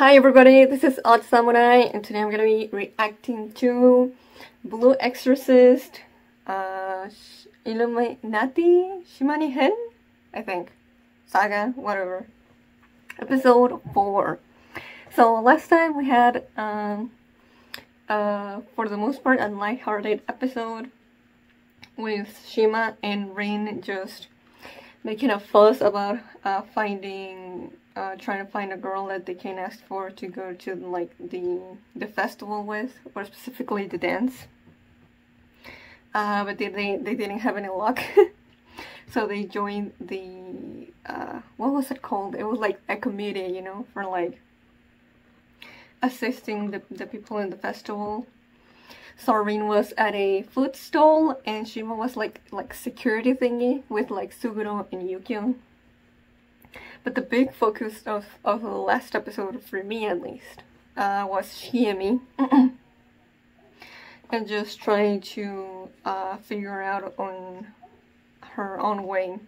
Hi everybody, this is Odd Samurai and today I'm gonna be reacting to Blue Exorcist uh, Illuminati Shimane Hen? I think. Saga, whatever. Episode 4. So last time we had, um, uh, for the most part, a light-hearted episode with Shima and Rin just making a fuss about uh, finding uh, trying to find a girl that they can ask for to go to like the the festival with, or specifically the dance. Uh, but they, they they didn't have any luck, so they joined the uh, what was it called? It was like a committee, you know, for like assisting the the people in the festival. So Rin was at a food stall and Shima was like like security thingy with like Suguro and Yukio. But the big focus of, of the last episode, for me at least, uh, was Shiemi. and me. And just trying to uh, figure out on her own way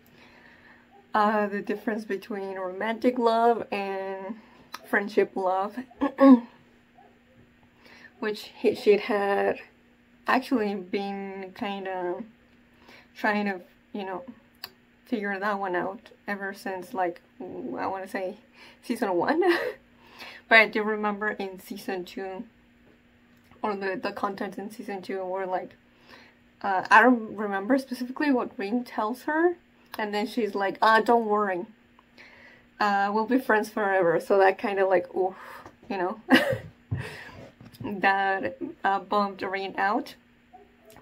uh, the difference between romantic love and friendship love. Which she'd had actually been kind of trying to, you know, figure that one out ever since like I want to say season one. But I do remember in season two or the, the content in season two were like uh, I don't remember specifically what Rin tells her and then she's like ah don't worry. Uh, we'll be friends forever. So that kind of like oof you know? That uh, bummed Rin out.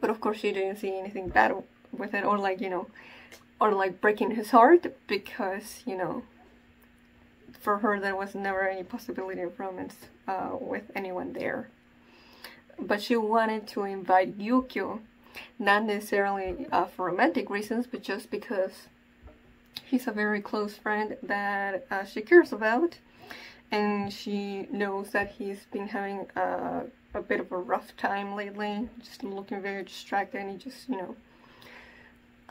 But of course she didn't see anything bad with it or like you know or like breaking his heart because you know for her there was never any possibility of romance uh, with anyone there. But she wanted to invite Yukio not necessarily uh, for romantic reasons but just because he's a very close friend that uh, she cares about. And she knows that he's been having uh, a bit of a rough time lately just looking very distracted and he just you know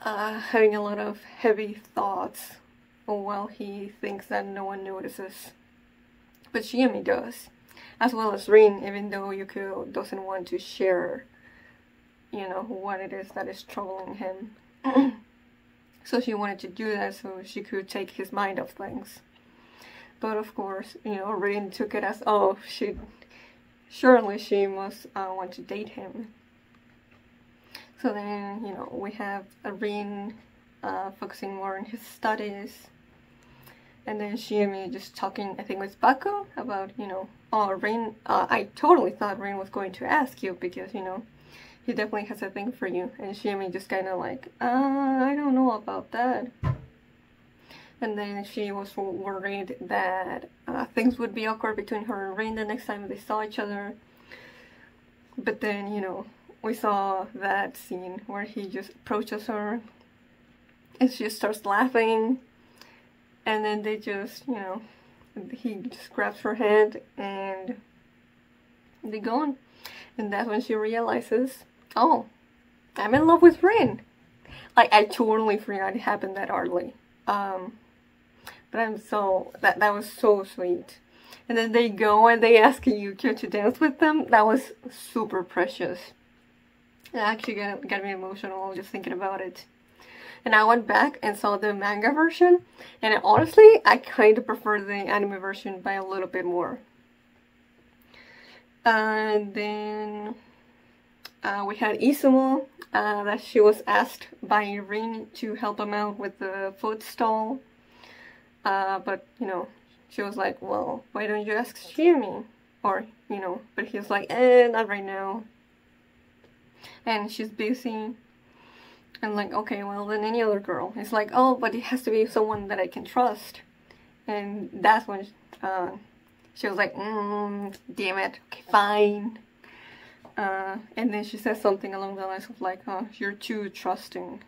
uh, having a lot of heavy thoughts while he thinks that no one notices. But Shiemi does, as well as Rin, even though Yukio doesn't want to share, you know, what it is that is troubling him. so she wanted to do that so she could take his mind off things. But of course, you know, Rin took it as, oh, she, surely she must uh, want to date him. So then, you know, we have Rin uh, focusing more on his studies. And then Shiemi just talking, I think, with Paku about, you know, oh, Rin, uh, I totally thought Rin was going to ask you because, you know, he definitely has a thing for you. And Shiemi just kind of like, uh, I don't know about that. And then she was worried that uh, things would be awkward between her and Rin the next time they saw each other. But then, you know, we saw that scene where he just approaches her and she starts laughing and then they just, you know, he just grabs her hand and they go on. And that's when she realizes, oh, I'm in love with Rin. Like, I totally forgot it happened that early. Um, but I'm so, that, that was so sweet. And then they go and they ask Yukio to dance with them. That was super precious. It actually got, got me emotional just thinking about it. And I went back and saw the manga version, and honestly, I kind of prefer the anime version by a little bit more. And then uh, we had Izumo, uh, that she was asked by Rin to help him out with the food stall. Uh, but, you know, she was like, well, why don't you ask Shiemi? Or, you know, but he was like, eh, not right now and she's busy. And like okay well then any other girl. It's like oh but it has to be someone that I can trust. And that's when uh, she was like mm, damn it. Okay fine. Uh, and then she says something along the lines of like oh you're too trusting.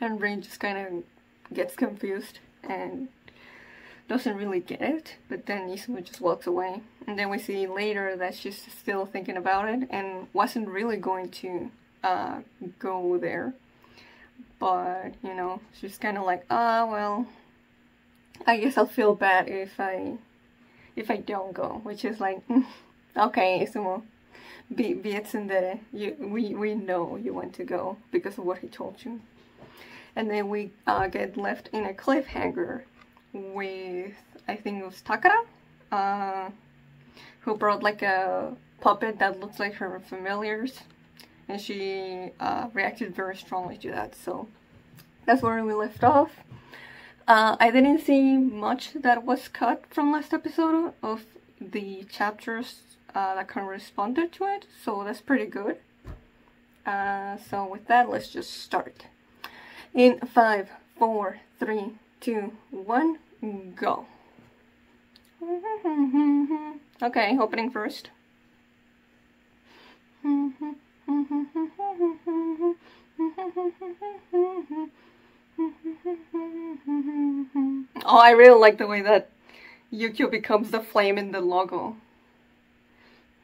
And Rin just kind of gets confused and doesn't really get it, but then Izumo just walks away. And then we see later that she's still thinking about it and wasn't really going to uh, go there. But, you know, she's kind of like, ah, well, I guess I'll feel bad if I if I don't go, which is like, mm, okay, Izumo, be be it tsundere. You we we know you want to go because of what he told you. And then we uh, get left in a cliffhanger with I think it was Takara, uh, who brought like a puppet that looks like her familiars, and she uh, reacted very strongly to that. So that's where we left off. Uh, I didn't see much that was cut from last episode of the chapters uh, that corresponded to it, so that's pretty good. Uh, so with that, let's just start. In five, four, three, two, one, go. Okay, opening first. Oh, I really like the way that Yukio becomes the flame in the logo.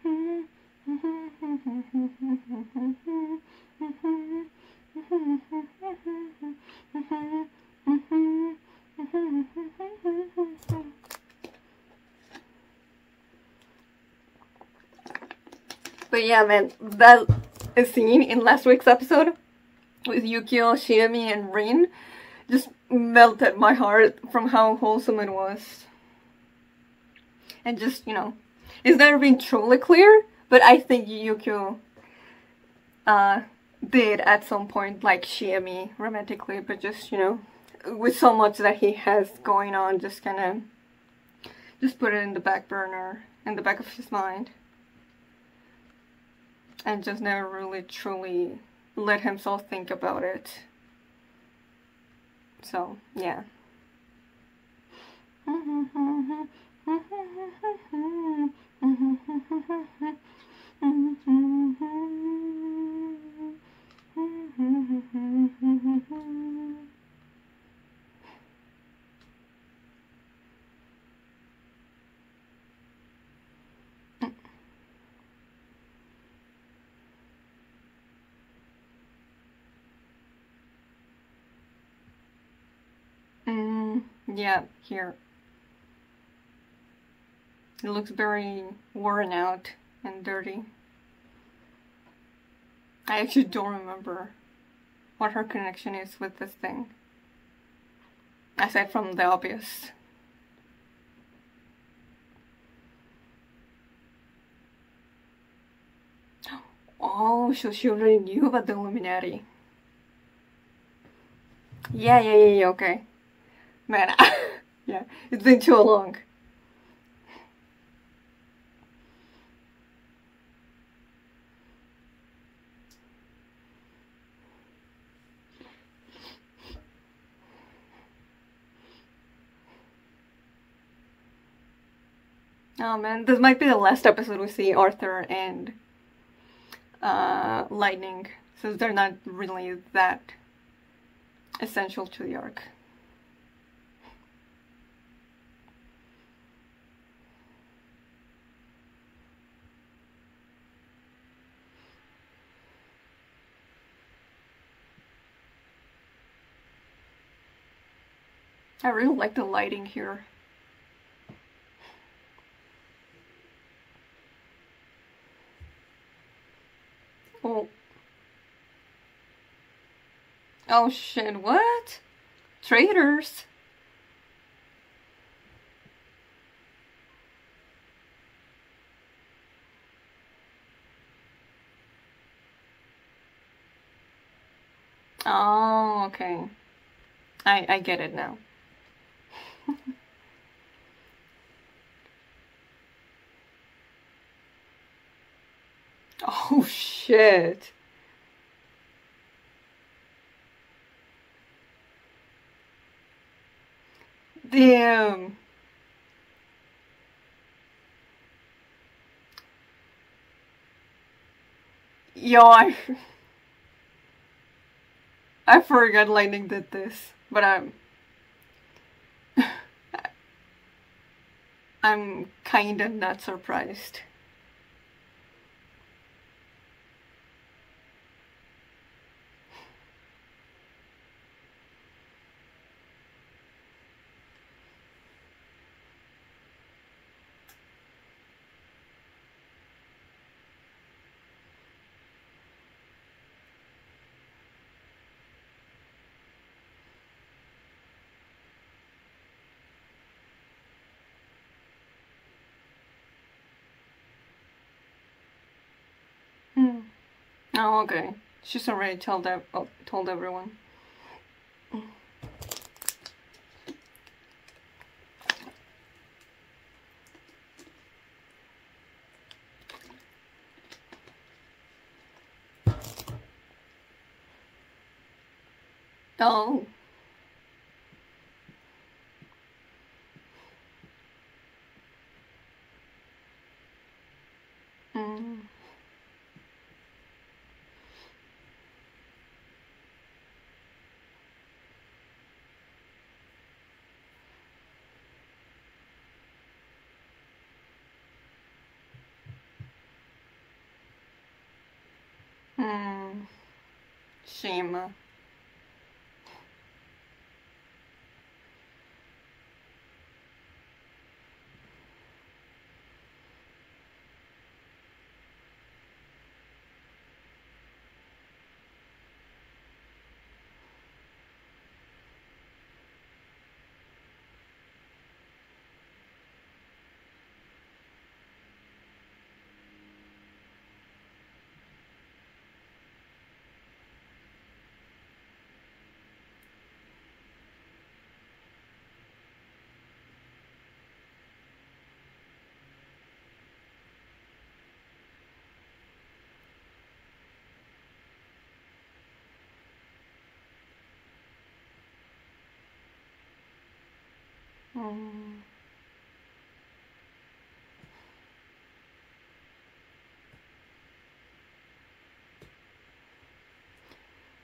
But yeah, man, that scene in last week's episode with Yukio, Shiemi, and Rin just melted my heart from how wholesome it was. And just, you know, it's never been truly clear, but I think Yukio uh, did at some point like Shiemi romantically, but just, you know, with so much that he has going on, just kind of, just put it in the back burner, in the back of his mind. And just never really truly let himself think about it. So, yeah. Mm, yeah, here. It looks very worn out and dirty. I actually don't remember what her connection is with this thing. Aside from the obvious. Oh, so she already knew about the Illuminati. Yeah, yeah, yeah, yeah, okay. Man, yeah, it's been too long. Oh man, this might be the last episode we see Arthur and uh, Lightning, since they're not really that essential to the arc. I really like the lighting here. Oh. Oh shit, what? Traitors? Oh, okay. I I get it now. oh shit. Damn. Yo, I I forgot Lightning did this, but I'm I'm kinda not surprised. Oh, okay. She's already told oh, told everyone. Oh. Mm. Hmm. Shame.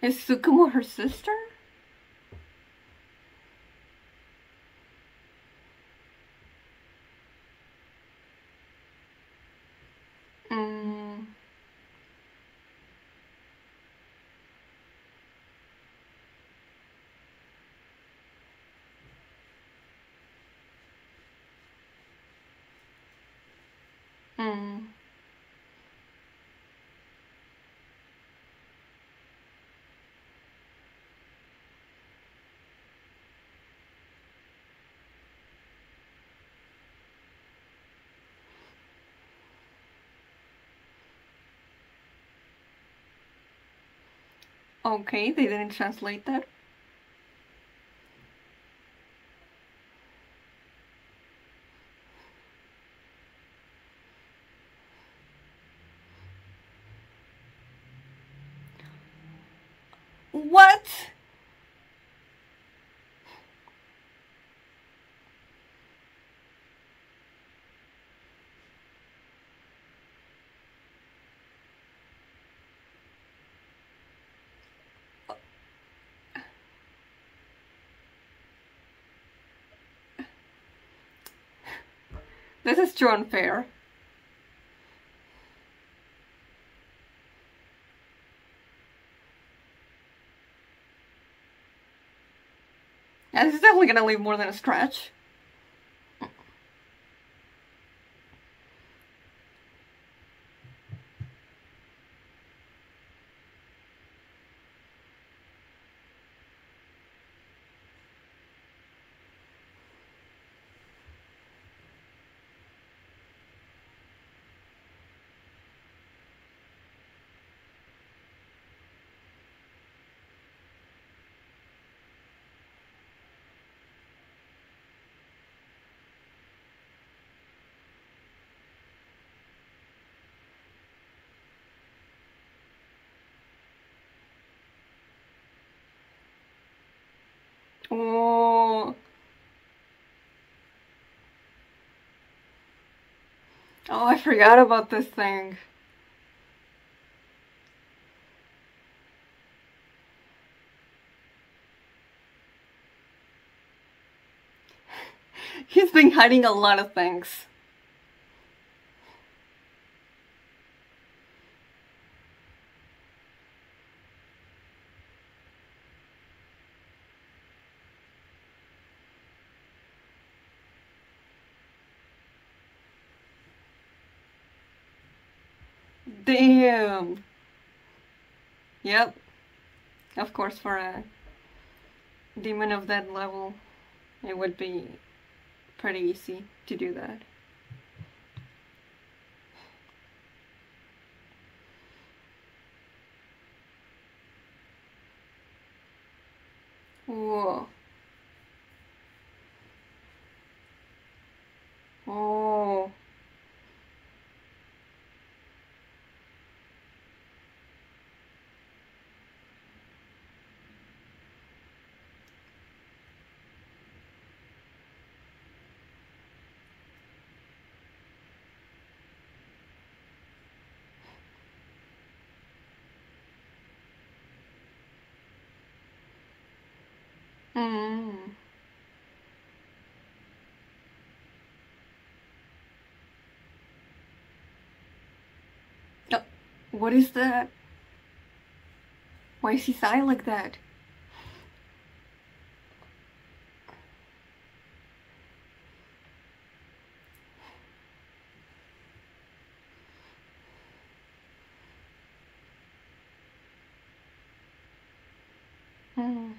Is Tsukumo her sister? Mm. Mm. Okay, they didn't translate that. What? This is too unfair. Yeah, this is definitely gonna leave more than a scratch. Oh. Oh, I forgot about this thing. He's been hiding a lot of things. Damn! Yep. Of course, for a demon of that level, it would be pretty easy to do that. Whoa. Mm. Oh, what is that? Why is he silent like that? Mm.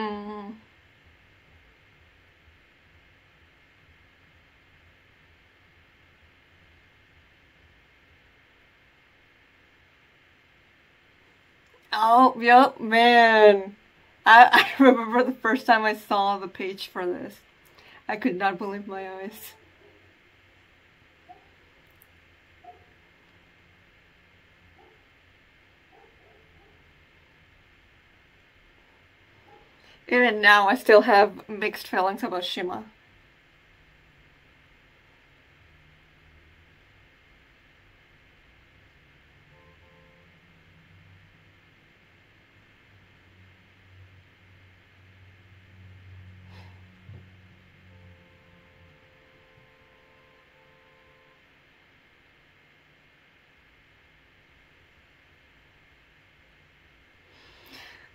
Mm. Oh, yep, man. I, I remember the first time I saw the page for this. I could not believe my eyes. Even now, I still have mixed feelings about Shima.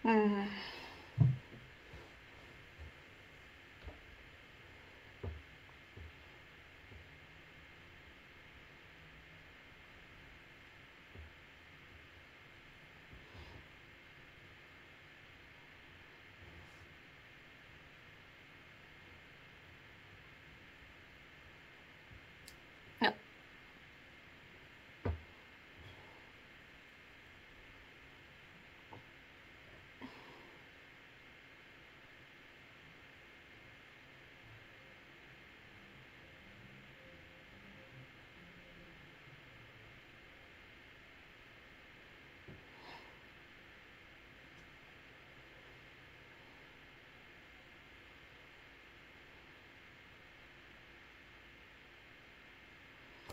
Mm.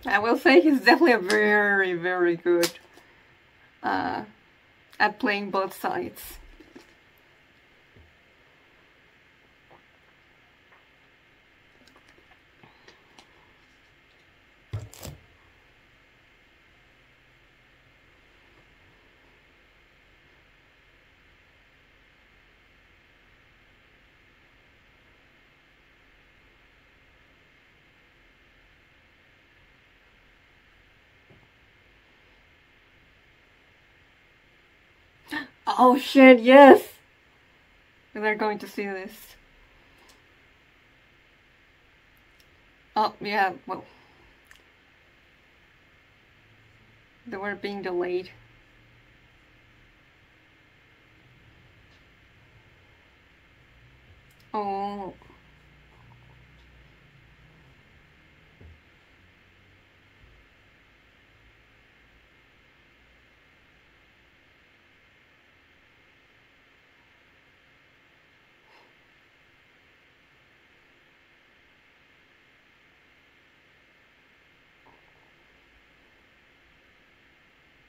I will say he's definitely a very, very good uh, at playing both sides. Oh shit, yes! They're going to see this. Oh, yeah, well. They were being delayed. Oh.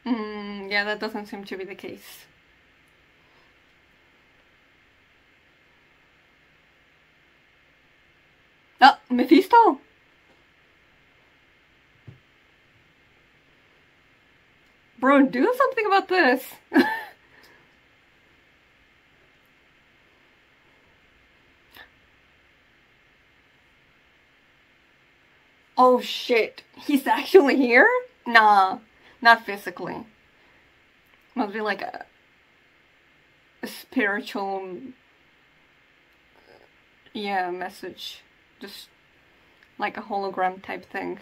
Mm, yeah, that doesn't seem to be the case. Oh, Mephisto! Bro, do something about this! Oh shit, he's actually here? Nah, not physically. Must be like a, a spiritual, um, yeah, message. Just like a hologram type thing.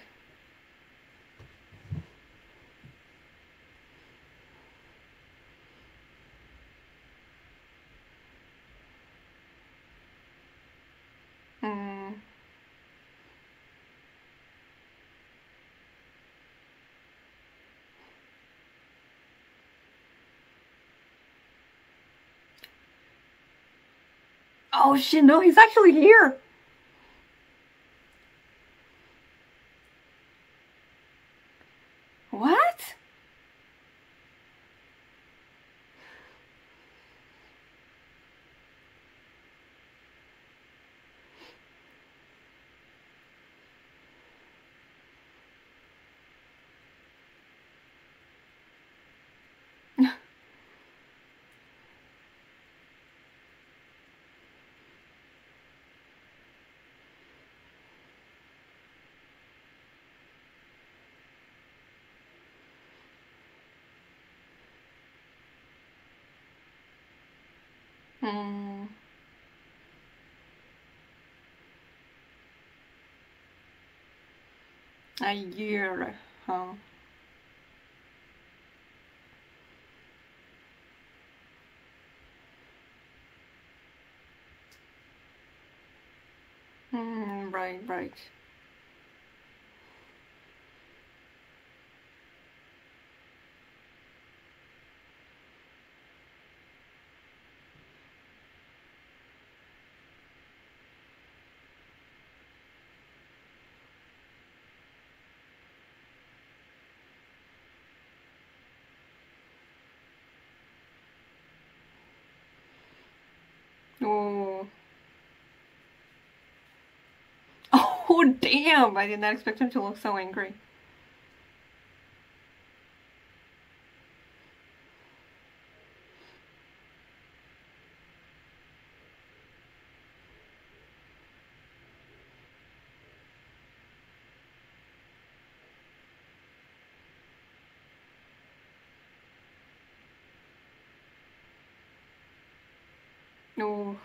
Mm. Oh shit, no, he's actually here! What? Hmm. A year, huh? Hmm, right, right. Oh. Oh, damn! I did not expect him to look so angry. Oh.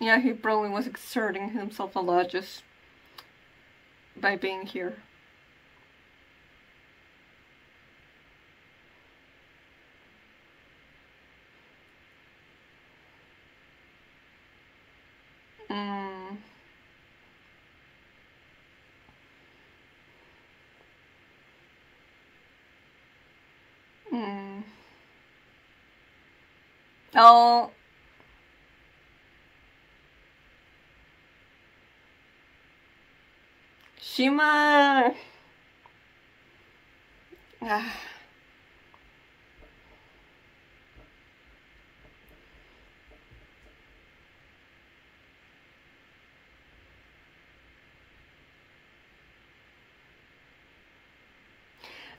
Yeah, he probably was exerting himself a lot just by being here. Mm. Mm. Oh. Shima. Ah.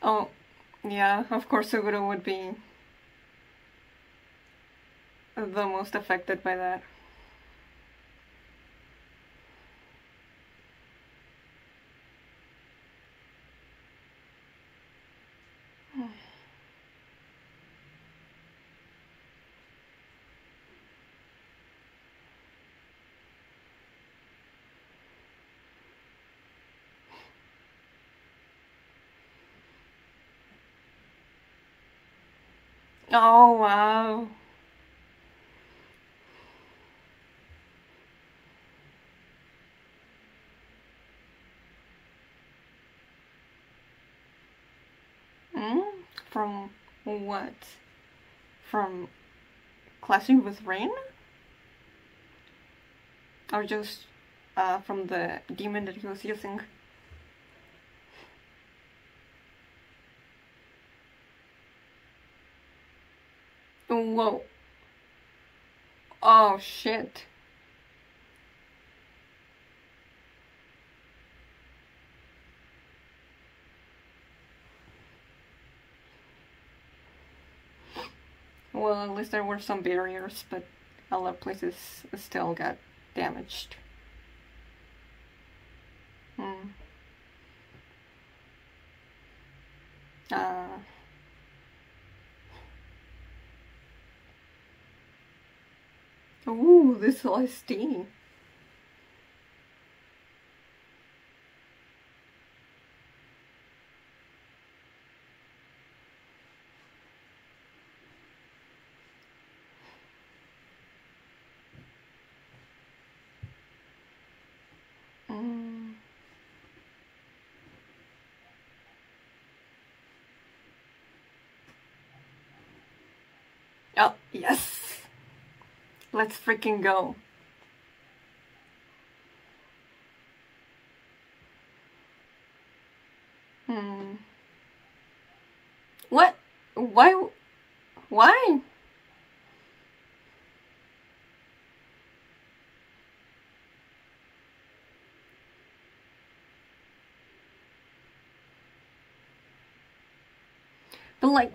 Oh, yeah, of course Suguro would be the most affected by that. Oh, wow. Mm? From what? From clashing with Rain? Or just uh, from the demon that he was using? Whoa. Oh shit. Well, at least there were some barriers, but a lot of places still got damaged. Hmm. Uh, ooh, this LSD. Mm. Oh, yes! Let's freaking go. Hmm. What? Why? Why? But like,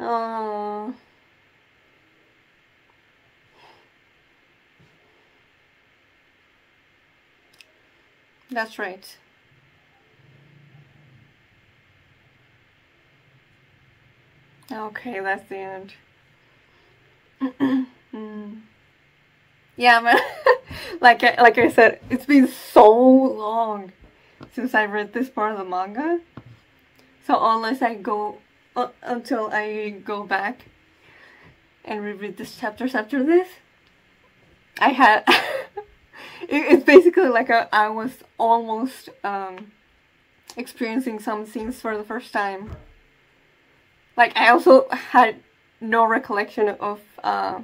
oh. That's right. Okay, that's the end. mm. Yeah, man. like I, like I said, it's been so long since I read this part of the manga. So unless I go uh, until I go back and reread this chapters after this, I had it's basically like a, I was almost um, experiencing some scenes for the first time. Like I also had no recollection of uh,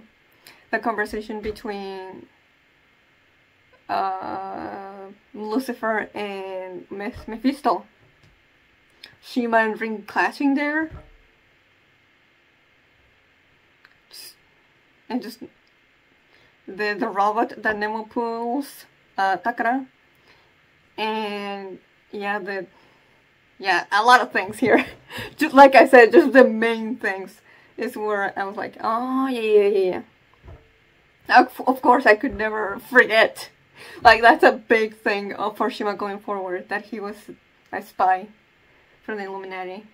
the conversation between uh, Lucifer and Mephisto. Shima and Rin clashing there. And just the the robot that Nemu pulls, uh, Takara, and yeah, the yeah, a lot of things here. just like I said, just the main things is where I was like, oh yeah, yeah, yeah, yeah. Of, course, I could never forget. Like that's a big thing for Shima going forward that he was a spy for the Illuminati.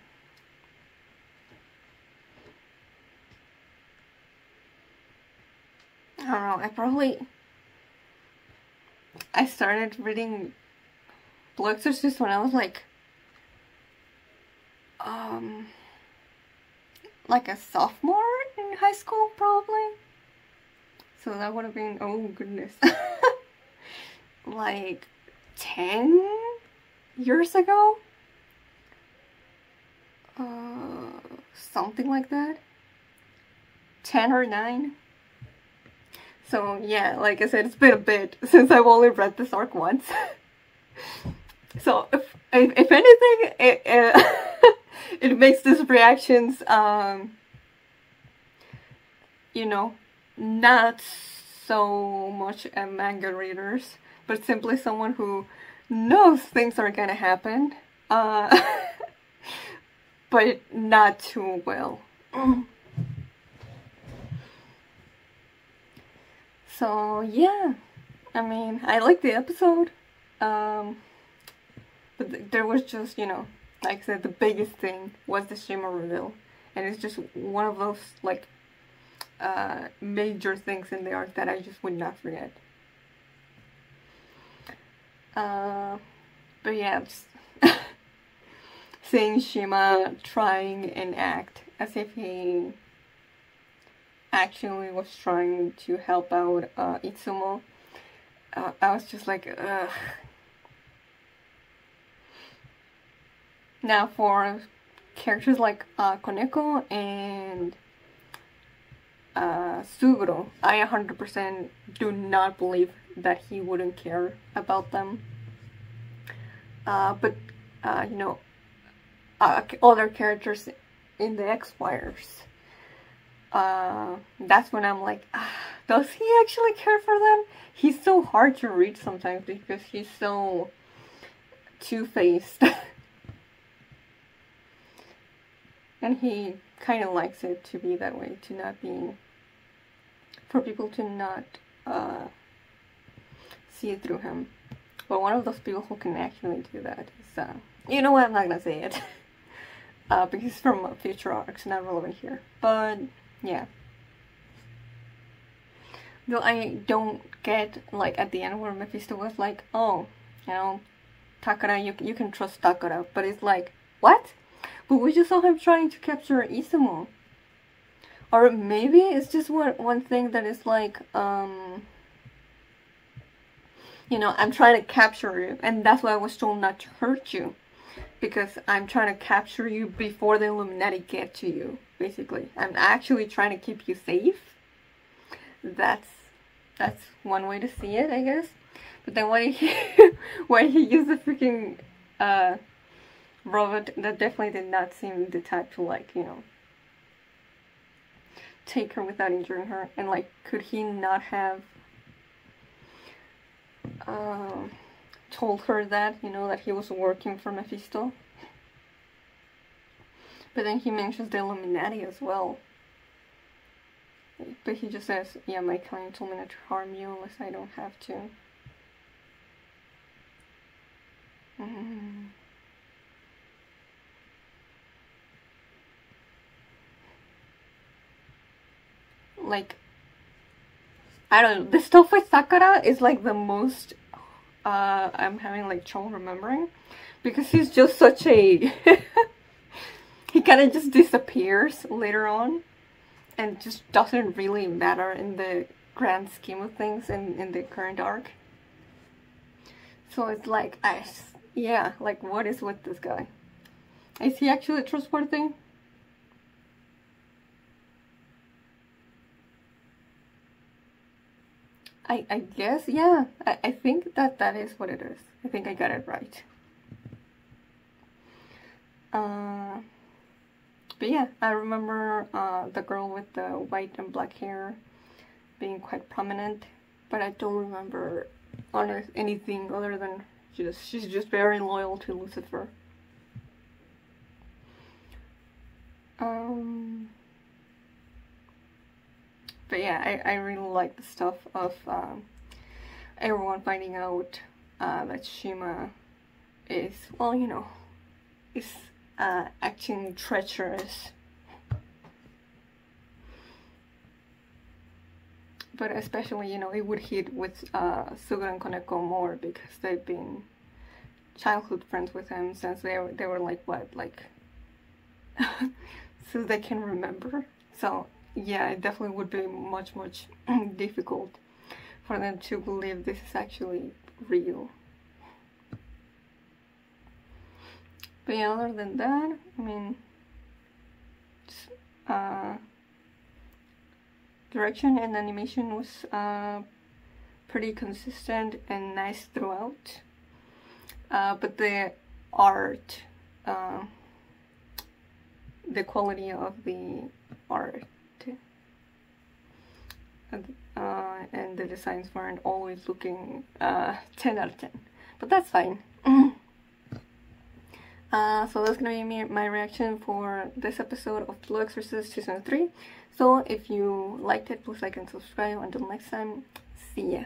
I don't know, I probably... I started reading Blue Exorcist when I was like... Um... Like a sophomore in high school, probably. So that would have been, oh goodness. like 10 years ago? Uh, something like that. 10 or 9. So yeah, like I said, it's been a bit since I've only read this arc once. so if, if, if anything, it, it, it makes these reactions, um, you know, not so much a manga readers, but simply someone who knows things are gonna happen, uh, but not too well. So yeah, I mean, I liked the episode, um, but th there was just, you know, like I said, the biggest thing was the Shima reveal, and it's just one of those, like, uh, major things in the arc that I just would not forget. Uh, but yeah, just seeing Shima trying and act as if he actually was trying to help out uh, Izumo, uh, I was just like, ugh. Now for characters like uh, Koneko and uh, Suguro, I 100% do not believe that he wouldn't care about them. Uh, but, uh, you know, uh, other characters in the ExWires, uh, that's when I'm like, ah, does he actually care for them? He's so hard to read sometimes because he's so two-faced. and he kind of likes it to be that way, to not be for people to not uh, see it through him. But one of those people who can actually do that is, uh, you know what, I'm not gonna say it. uh, because from future arcs, not relevant here. But, yeah. Though I don't get, like, at the end where Mephisto was like, oh, you know, Takara, you, you can trust Takara. But it's like, what? But we just saw him trying to capture Izumo. Or maybe it's just one, one thing that is like, um, you know, I'm trying to capture you, and that's why I was told not to hurt you. Because I'm trying to capture you before the Illuminati get to you, basically. I'm actually trying to keep you safe. That's that's one way to see it, I guess. But then when he when he used the freaking uh robot, that definitely did not seem the type to like, you know, take her without injuring her. And like, could he not have um, told her that, you know, that he was working for Mephisto? But then he mentions the Illuminati as well. But he just says, yeah, my client told me not to harm you unless I don't have to. Mm. Like I don't know, the stuff with Sakura is like the most uh I'm having like trouble remembering because he's just such a he kind of just disappears later on and just doesn't really matter in the grand scheme of things in, in the current arc. So it's like, I, yeah, like what is with this guy? Is he actually trustworthy? I, I guess, yeah. I, I think that that is what it is. I think I got it right. Uh, but yeah, I remember uh, the girl with the white and black hair being quite prominent, but I don't remember on anything other than just she's just very loyal to Lucifer. Um, but yeah, I, I really like the stuff of um, everyone finding out uh, that Shima is, well, you know, is uh, acting treacherous. But especially, you know, it would hit with uh, Suga and Koneko more because they've been childhood friends with him since they were, they were like, what, like, so they can remember. So yeah, it definitely would be much, much difficult for them to believe this is actually real. But yeah, other than that, I mean, uh, direction and animation was uh, pretty consistent and nice throughout. Uh, but the art, uh, the quality of the art uh, and the designs weren't always looking uh, 10 out of 10 but that's fine. Uh, so that's gonna be me, my reaction for this episode of Blue Exorcist season 3 so if you liked it please like and subscribe. Until next time see ya